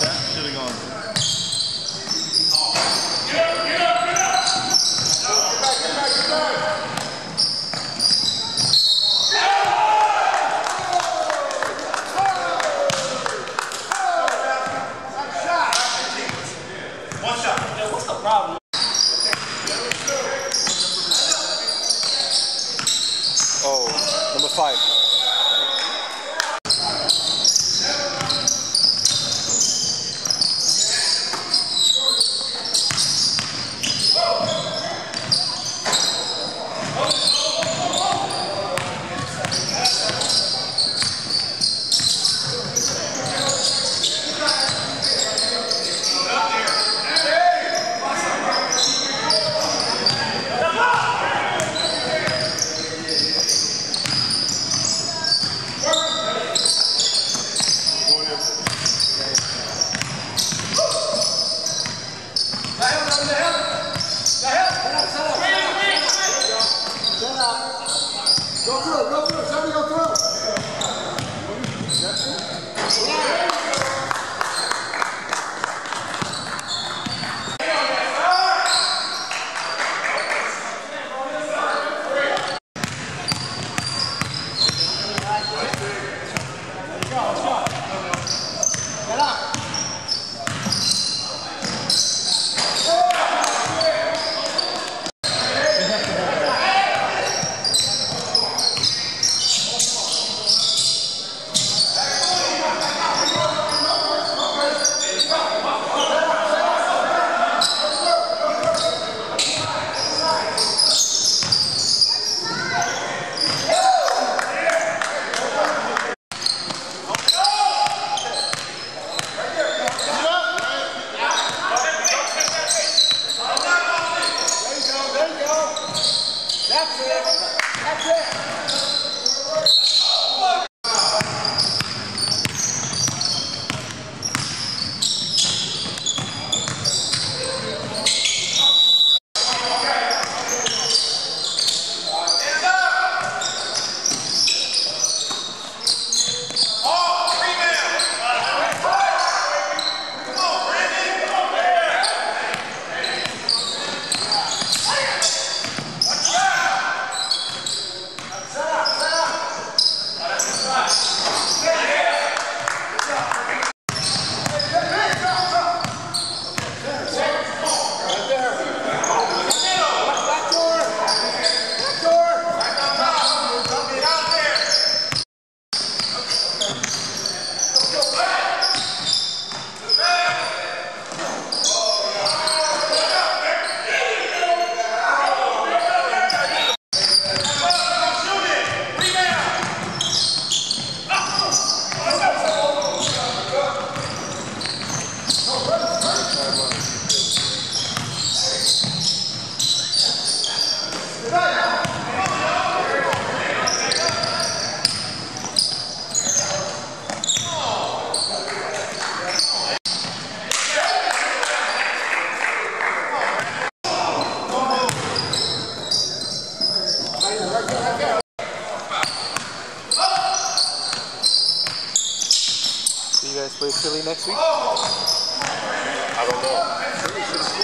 That should have gone. plays Philly next week? Oh! I don't know.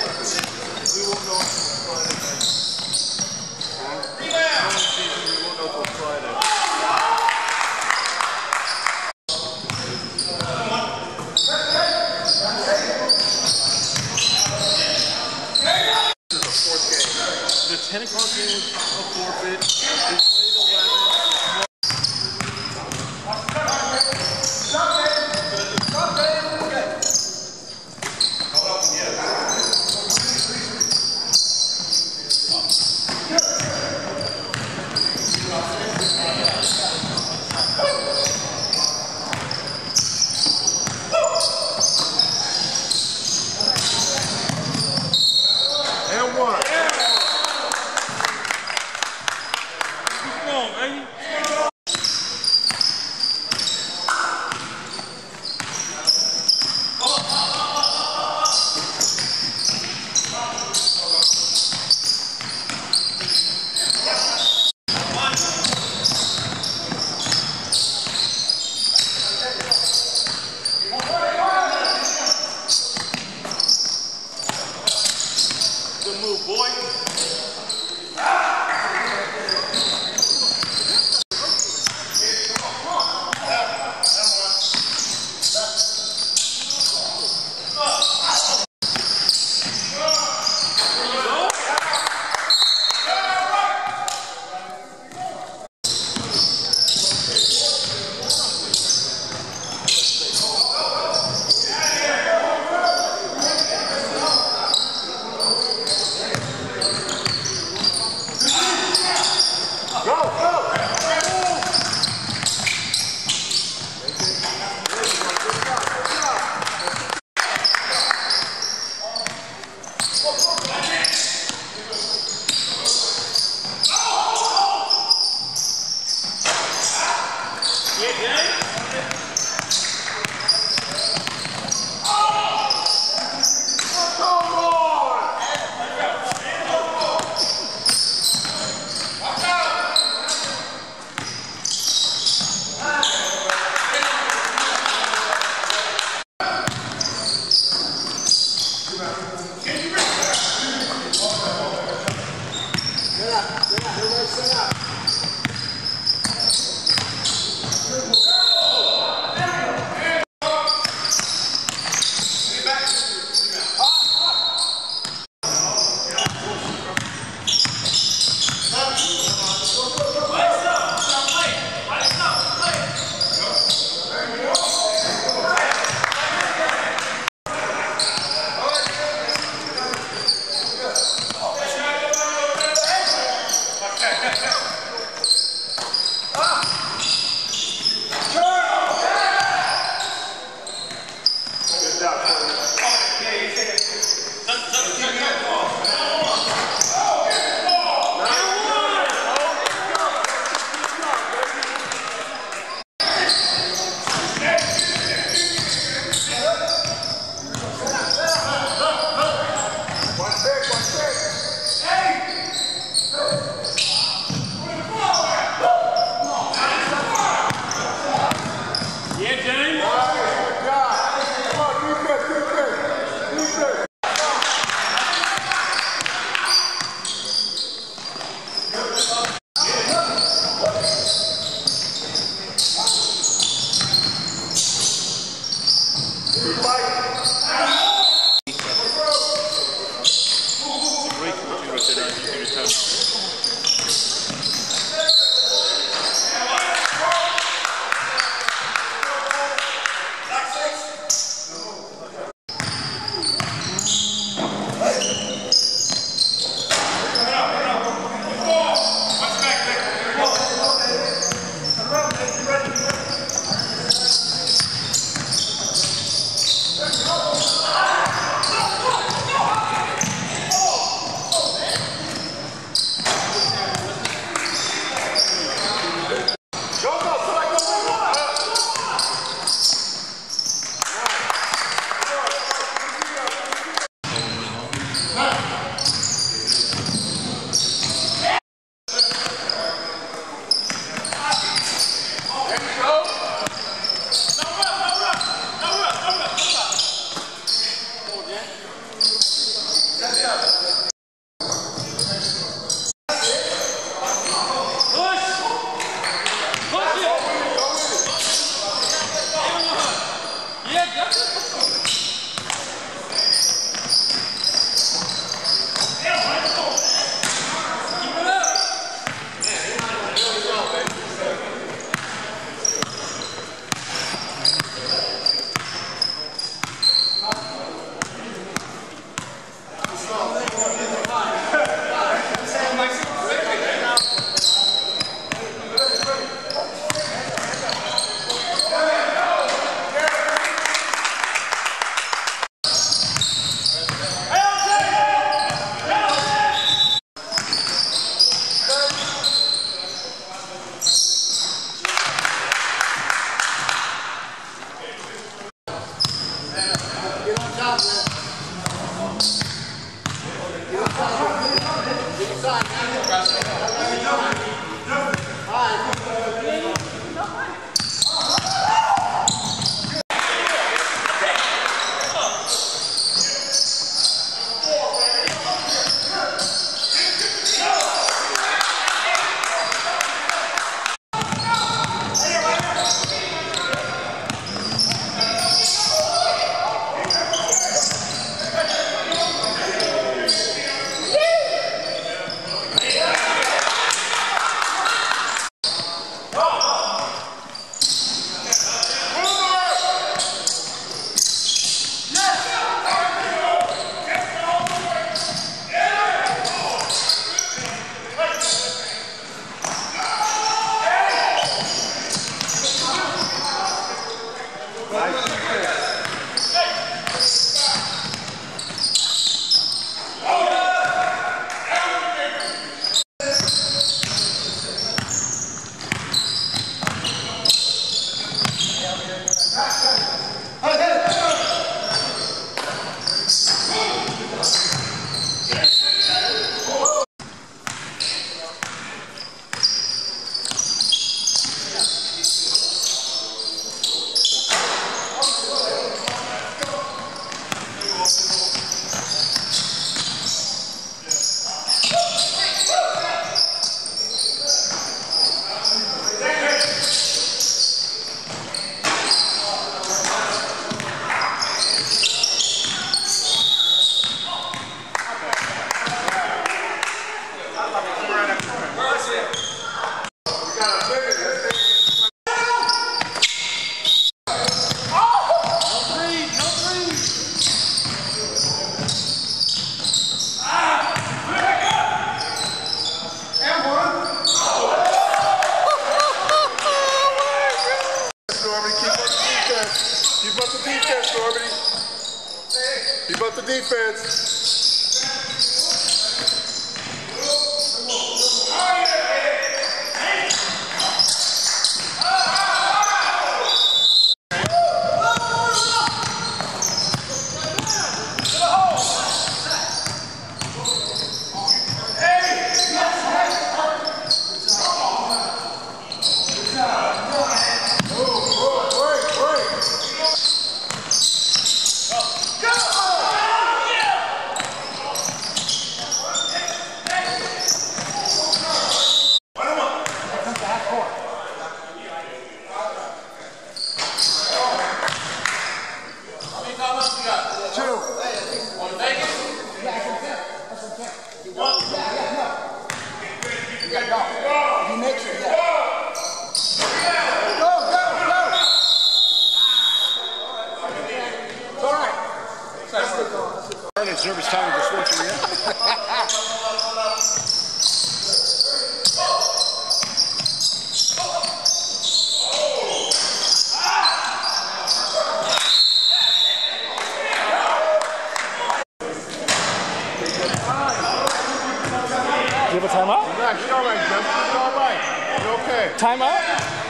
all right, It's all right. You okay. Time out?